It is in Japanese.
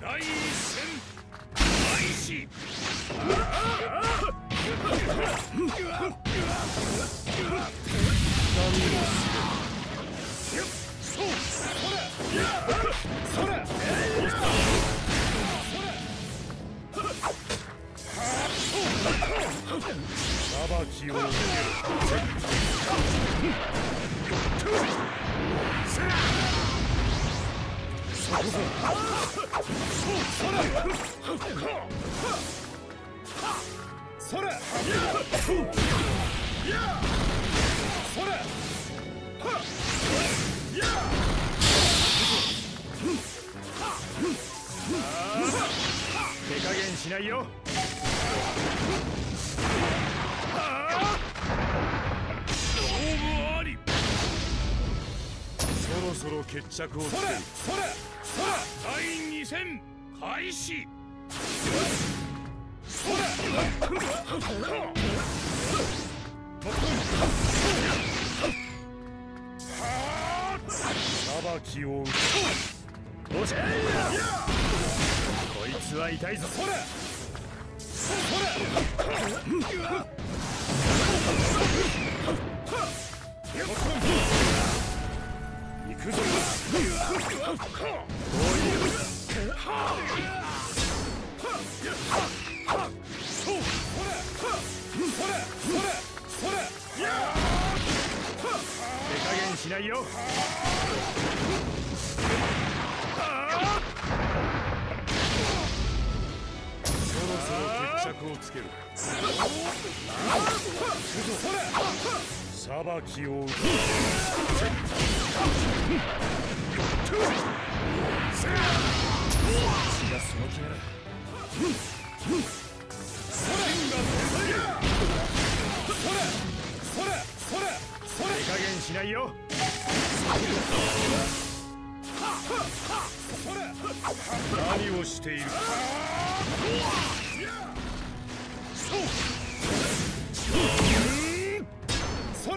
第一戦。開始裁きを受けそしないよそろそろ決着をつけるそれ。それ。それ第二戦開始それ裁きを受けおしゃこいつは痛いぞそれそれ行くぞしないよそろそろ決着をつける裁きを受けしないよ何をしているそ